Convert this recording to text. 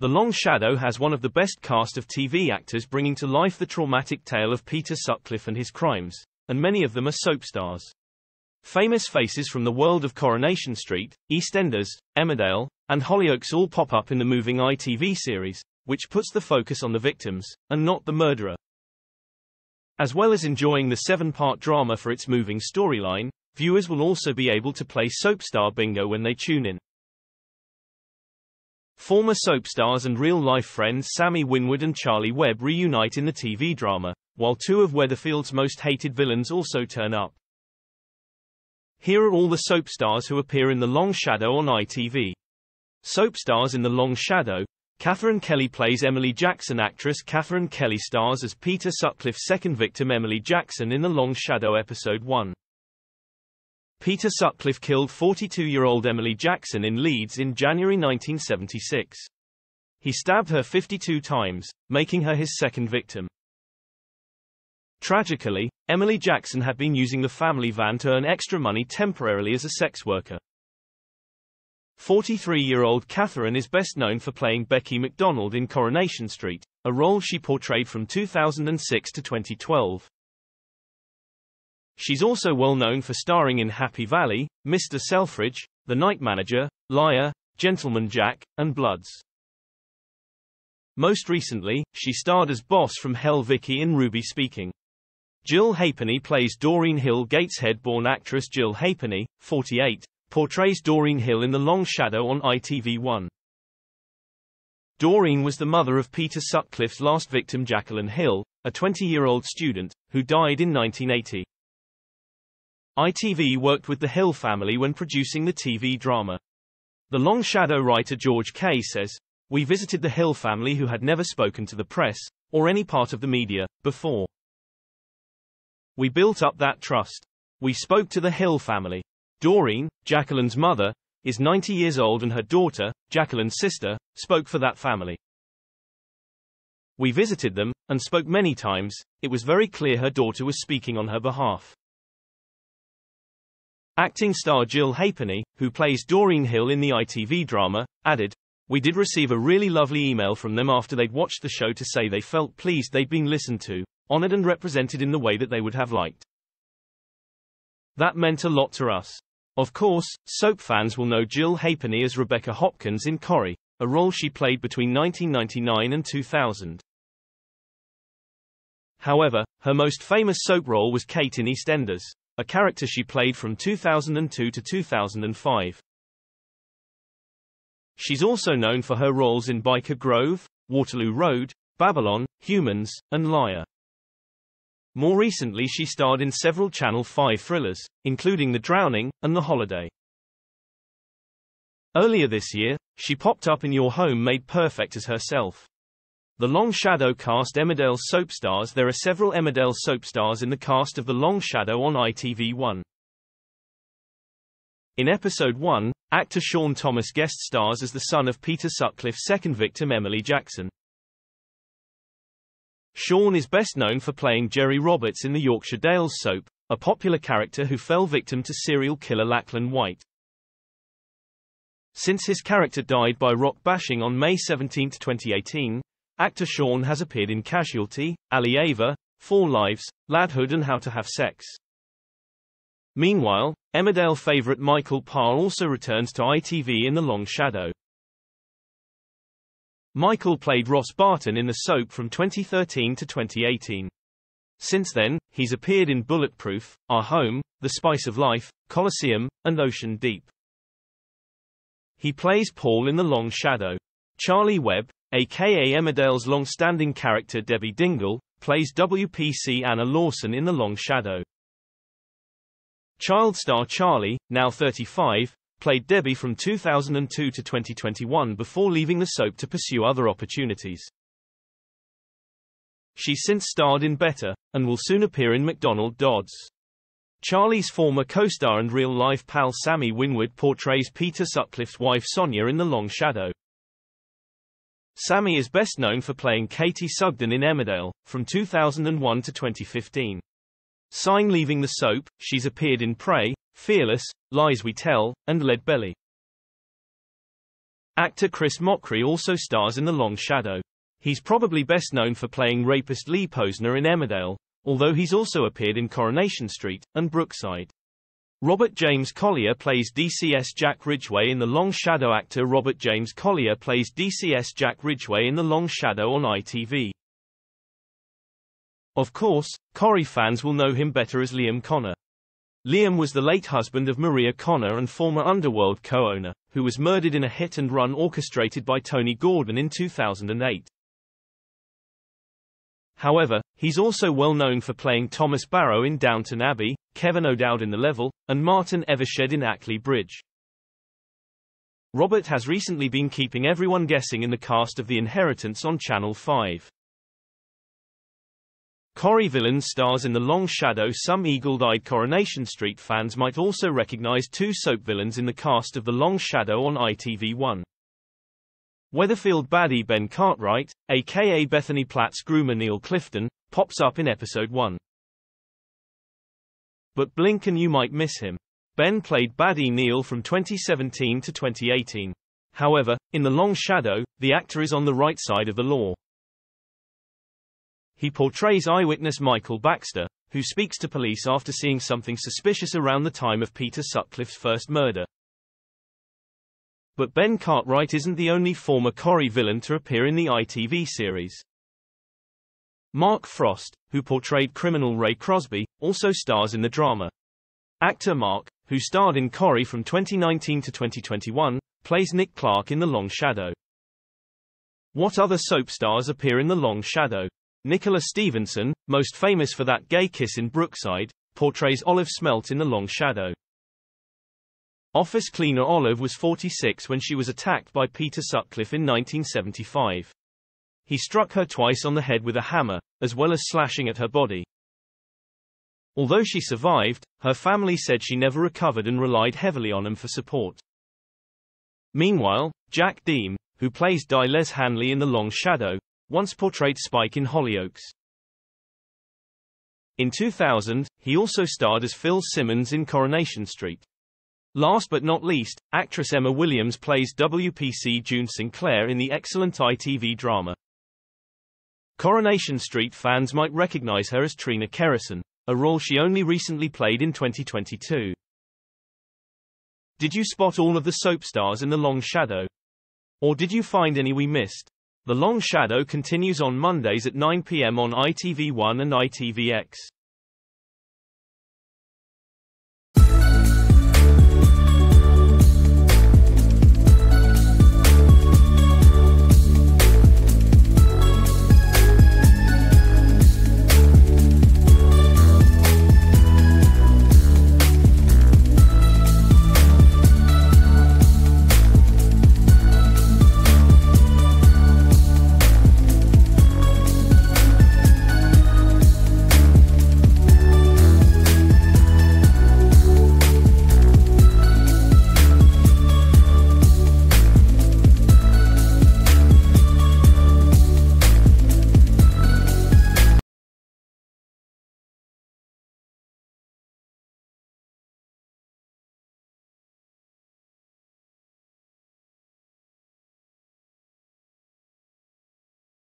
The Long Shadow has one of the best cast of TV actors bringing to life the traumatic tale of Peter Sutcliffe and his crimes, and many of them are soap stars. Famous faces from the world of Coronation Street, EastEnders, Emmerdale, and Hollyoaks all pop up in the moving ITV series, which puts the focus on the victims, and not the murderer. As well as enjoying the seven-part drama for its moving storyline, viewers will also be able to play soap star bingo when they tune in. Former soap stars and real-life friends Sammy Winward and Charley Webb reunite in the TV drama, while two of Weatherfield's most hated villains also turn up. Here are all the soap stars who appear in The Long Shadow on ITV. Soap stars in The Long Shadow, Katherine Kelly plays Emily Jackson actress Katherine Kelly stars as Peter Sutcliffe's second victim Emily Jackson in The Long Shadow episode 1. Peter Sutcliffe killed 42-year-old Emily Jackson in Leeds in January 1976. He stabbed her 52 times, making her his second victim. Tragically, Emily Jackson had been using the family van to earn extra money temporarily as a sex worker. 43-year-old Katherine is best known for playing Becky McDonald in Coronation Street, a role she portrayed from 2006 to 2012. She's also well known for starring in Happy Valley, Mr. Selfridge, The Night Manager, Liar, Gentleman Jack, and Bloods. Most recently, she starred as Boss from Hell Vicki in Ruby Speaking. Jill Halfpenny plays Doreen Hill Gateshead-born actress Jill Halfpenny, 48, portrays Doreen Hill in The Long Shadow on ITV1. Doreen was the mother of Peter Sutcliffe's last victim Jacqueline Hill, a 20-year-old student, who died in 1980. ITV worked with the Hill family when producing the TV drama. The Long Shadow writer George Kay says, We visited the Hill family who had never spoken to the press, or any part of the media, before. We built up that trust. We spoke to the Hill family. Doreen, Jacqueline's mother, is 90 years old and her daughter, Jacqueline's sister, spoke for that family. We visited them, and spoke many times, it was very clear her daughter was speaking on her behalf. Acting star Jill Halfpenny, who plays Doreen Hill in the ITV drama, added, We did receive a really lovely email from them after they'd watched the show to say they felt pleased they'd been listened to, honored and represented in the way that they would have liked. That meant a lot to us. Of course, soap fans will know Jill Halfpenny as Rebecca Hopkins in Corrie, a role she played between 1999 and 2000. However, her most famous soap role was Kate in EastEnders, a character she played from 2002 to 2005. She's also known for her roles in Byker Grove, Waterloo Road, Babylon, Humans, and Liar. More recently she starred in several Channel 5 thrillers, including The Drowning, and The Holiday. Earlier this year, she popped up in Your Home Made Perfect as herself. The Long Shadow cast Emmerdale soap stars There are several Emmerdale soap stars in the cast of The Long Shadow on ITV1. In episode 1, actor Sean Thomas guest stars as the son of Peter Sutcliffe's second victim Emily Jackson. Sean is best known for playing Jerry Roberts in the Yorkshire Dales soap, a popular character who fell victim to serial killer Lachlan White. Since his character died by rock bashing on May 17, 2018, actor Sean has appeared in Casualty, Ali Ava, Four Lives, Ladhood and How to Have Sex. Meanwhile, Emmerdale favourite Michael Parr also returns to ITV in The Long Shadow. Michael played Ross Barton in the soap from 2013 to 2018. Since then, he's appeared in Bulletproof, Our Home, The Spice of Life, Coliseum, and Ocean Deep. He plays Paul in The Long Shadow. Charley Webb, aka Emmerdale's long-standing character Debbie Dingle, plays WPC Anna Lawson in The Long Shadow. Child star Charley, now 35, played Debbie from 2002 to 2021 before leaving the soap to pursue other opportunities. She's since starred in Better, and will soon appear in McDonald Dodds. Charley's former co-star and real-life pal Sammy Winward portrays Peter Sutcliffe's wife Sonia in The Long Shadow. Sammy is best known for playing Katie Sugden in Emmerdale, from 2001 to 2015. Sign leaving the soap, she's appeared in Prey, Fearless, Lies We Tell, and Lead Belly. Actor Kris Mochrie also stars in The Long Shadow. He's probably best known for playing rapist Lee Posner in Emmerdale, although he's also appeared in Coronation Street and Brookside. Robert James Collier plays DCS Jack Ridgway in The Long Shadow. Actor Robert James Collier plays DCS Jack Ridgway in The Long Shadow on ITV. Of course, Corrie fans will know him better as Liam Connor. Liam was the late husband of Maria Connor and former Underworld co-owner, who was murdered in a hit-and-run orchestrated by Tony Gordon in 2008. However, he's also well known for playing Thomas Barrow in Downton Abbey, Kevin O'Dowd in The Level, and Martin Evershed in Ackley Bridge. Robert has recently been keeping everyone guessing in the cast of The Inheritance on Channel 5. Corrie Villain stars in The Long Shadow Some eagle-eyed Coronation Street fans might also recognize two soap villains in the cast of The Long Shadow on ITV1. Weatherfield baddie Ben Cartwright, aka Bethany Platt's groomer Neil Clifton, pops up in episode 1. But blink and you might miss him. Ben played baddie Neil from 2017 to 2018. However, in The Long Shadow, the actor is on the right side of the law. He portrays eyewitness Michael Baxter, who speaks to police after seeing something suspicious around the time of Peter Sutcliffe's first murder. But Ben Cartwright isn't the only former Corrie villain to appear in the ITV series. Mark Frost, who portrayed criminal Ray Crosby, also stars in the drama. Actor Mark, who starred in Corrie from 2019 to 2021, plays Nick Clark in The Long Shadow. What other soap stars appear in The Long Shadow? Nicola Stevenson, most famous for that gay kiss in Brookside, portrays Olive Smelt in The Long Shadow. Office cleaner Olive was 46 when she was attacked by Peter Sutcliffe in 1975. He struck her twice on the head with a hammer, as well as slashing at her body. Although she survived, her family said she never recovered and relied heavily on him for support. Meanwhile, Jack Deam, who plays Di Les Hanley in The Long Shadow, once portrayed Spike in Hollyoaks. In 2000, he also starred as Phil Simmons in Coronation Street. Last but not least, actress Emma Williams plays WPC June Sinclair in the excellent ITV drama. Coronation Street fans might recognize her as Trina Kerrison, a role she only recently played in 2022. Did you spot all of the soap stars in The Long Shadow? Or did you find any we missed? The Long Shadow continues on Mondays at 9 p.m. on ITV1 and ITVX.